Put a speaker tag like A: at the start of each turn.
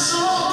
A: soul.